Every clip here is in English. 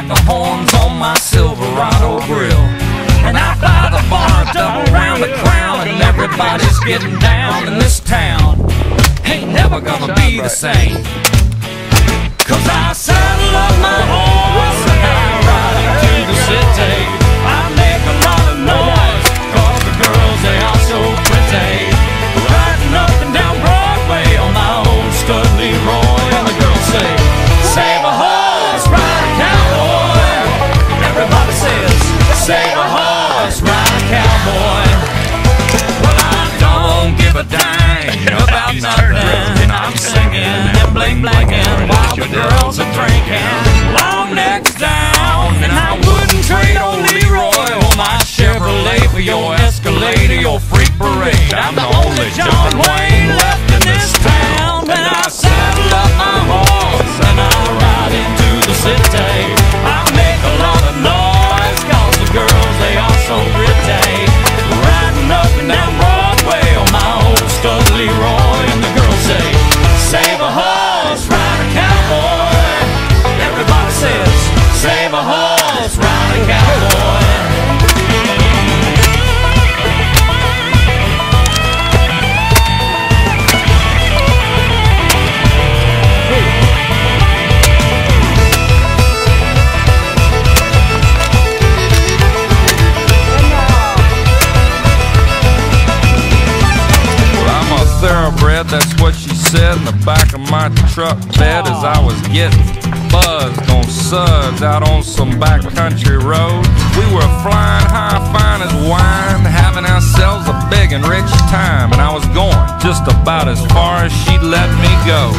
like the horns on my Silverado grill. And I by the bar, double round the crown, and everybody's getting down in this town. Ain't never gonna be the same. Cause I saddle up my parade. I'm the only John Wayne left in this town, and I saddle up my horse and I ride into the city. That's what she said in the back of my truck bed as I was getting buzzed on suds out on some backcountry road. We were flying high, fine as wine, having ourselves a big and rich time, and I was going just about as far as she'd let me go.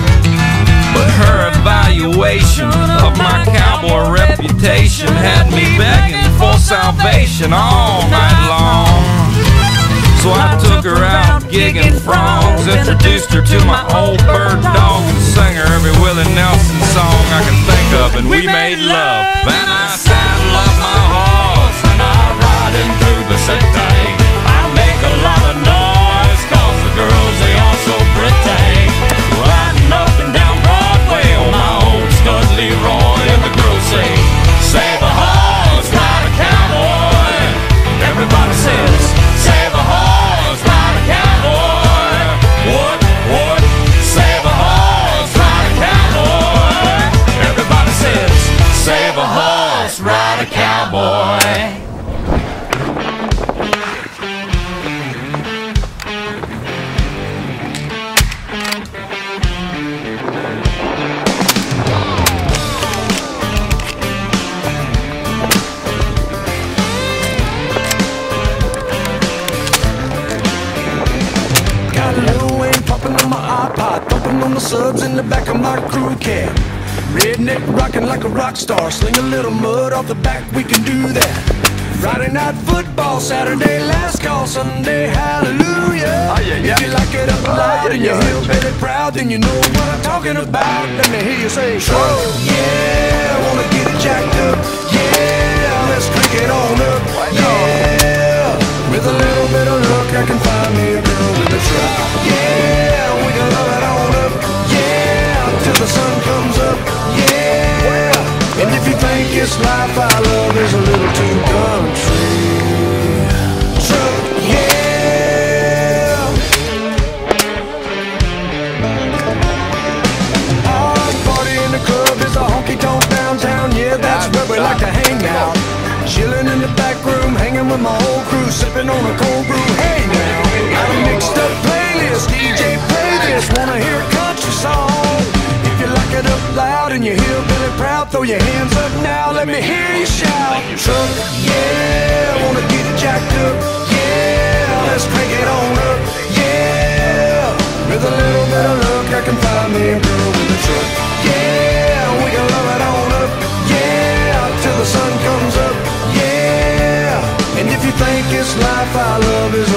But her evaluation of my cowboy reputation had me begging for salvation all night long. So I took her gigging frogs, introduced her to my old bird dog, and sang her every Willie Nelson song I can think of, and we made love. Then I Lil popping on my iPod, thumping on the subs in the back of my crew cab. Redneck rocking like a rock star, sling a little mud off the back, we can do that. Friday night football, Saturday last call, Sunday hallelujah. If you like it up loud and you're hillbilly proud, then you know what I'm talking about. Let me hear you say, Whoa, yeah, I wanna get it jacked up, yeah, let's crank it on up, yeah. With a little bit of luck, I can this life I love is a little too country. Yeah. Party in the club a honky tonk downtown. Yeah, that's where we like to hang out. Chilling in the back room, hanging with my whole crew, sipping on a cold brew. Hey now, got a mixed up playlist. DJ, play this. Wanna hear a country song? If you like it up loud and you hear throw your hands up now. Let me hear you shout. Truck, yeah, wanna get it jacked up. Yeah, let's crank it on up. Yeah, with a little bit of luck, I can find me a girl with a truck. Yeah, we can love it on up. Yeah, till the sun comes up. Yeah, and if you think this life I love is